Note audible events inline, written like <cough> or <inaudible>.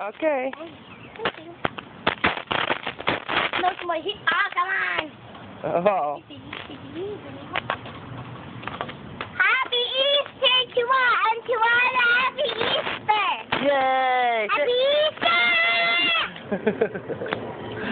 Okay. No, somebody hit. Ah, come on. Oh. Happy Easter, Chihuahua and Chihuahua. Happy Easter. Yay! Happy Easter. <laughs>